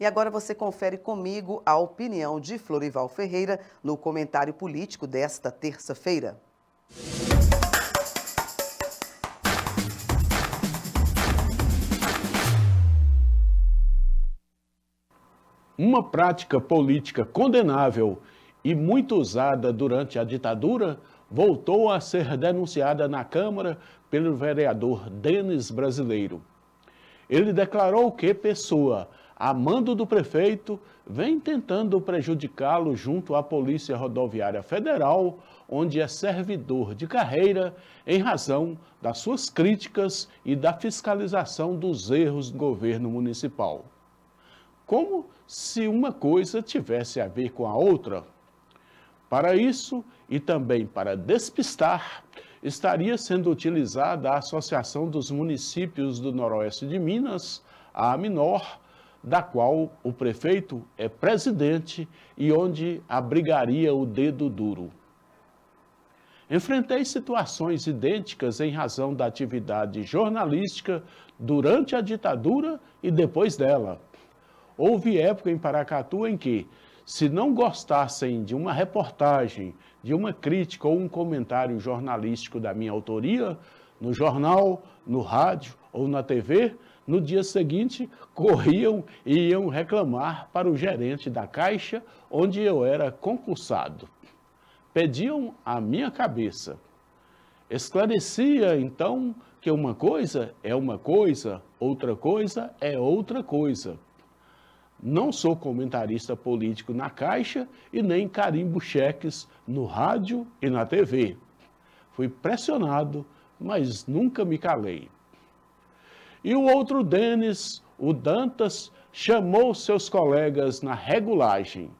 E agora você confere comigo a opinião de Florival Ferreira no comentário político desta terça-feira. Uma prática política condenável e muito usada durante a ditadura voltou a ser denunciada na Câmara pelo vereador Denis Brasileiro. Ele declarou que Pessoa, a mando do prefeito, vem tentando prejudicá-lo junto à Polícia Rodoviária Federal, onde é servidor de carreira, em razão das suas críticas e da fiscalização dos erros do governo municipal como se uma coisa tivesse a ver com a outra. Para isso, e também para despistar, estaria sendo utilizada a Associação dos Municípios do Noroeste de Minas, a AMINOR, da qual o prefeito é presidente e onde abrigaria o dedo duro. Enfrentei situações idênticas em razão da atividade jornalística durante a ditadura e depois dela. Houve época em Paracatu em que, se não gostassem de uma reportagem, de uma crítica ou um comentário jornalístico da minha autoria, no jornal, no rádio ou na TV, no dia seguinte corriam e iam reclamar para o gerente da caixa onde eu era concursado. Pediam a minha cabeça. Esclarecia então que uma coisa é uma coisa, outra coisa é outra coisa. Não sou comentarista político na Caixa e nem carimbo cheques no rádio e na TV. Fui pressionado, mas nunca me calei. E o outro Denis, o Dantas, chamou seus colegas na regulagem.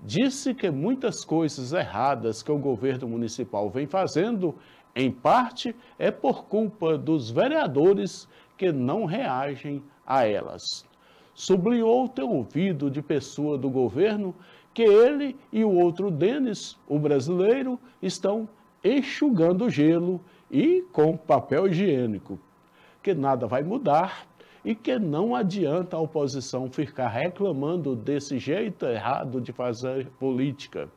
Disse que muitas coisas erradas que o governo municipal vem fazendo, em parte, é por culpa dos vereadores que não reagem a elas sublinhou ter ouvido de pessoa do governo que ele e o outro Denis, o brasileiro, estão enxugando gelo e com papel higiênico, que nada vai mudar e que não adianta a oposição ficar reclamando desse jeito errado de fazer política.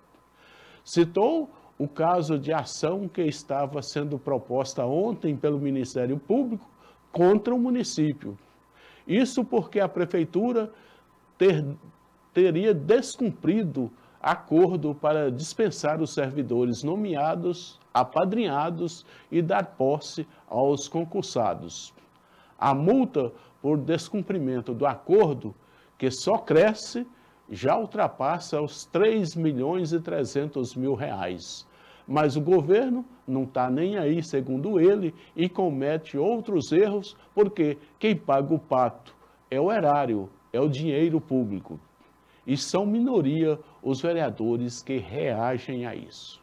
Citou o caso de ação que estava sendo proposta ontem pelo Ministério Público contra o município. Isso porque a prefeitura ter, teria descumprido acordo para dispensar os servidores nomeados, apadrinhados e dar posse aos concursados. A multa por descumprimento do acordo, que só cresce, já ultrapassa os 3 milhões e 300 mil reais. Mas o governo não está nem aí, segundo ele, e comete outros erros, porque quem paga o pato é o erário, é o dinheiro público. E são minoria os vereadores que reagem a isso.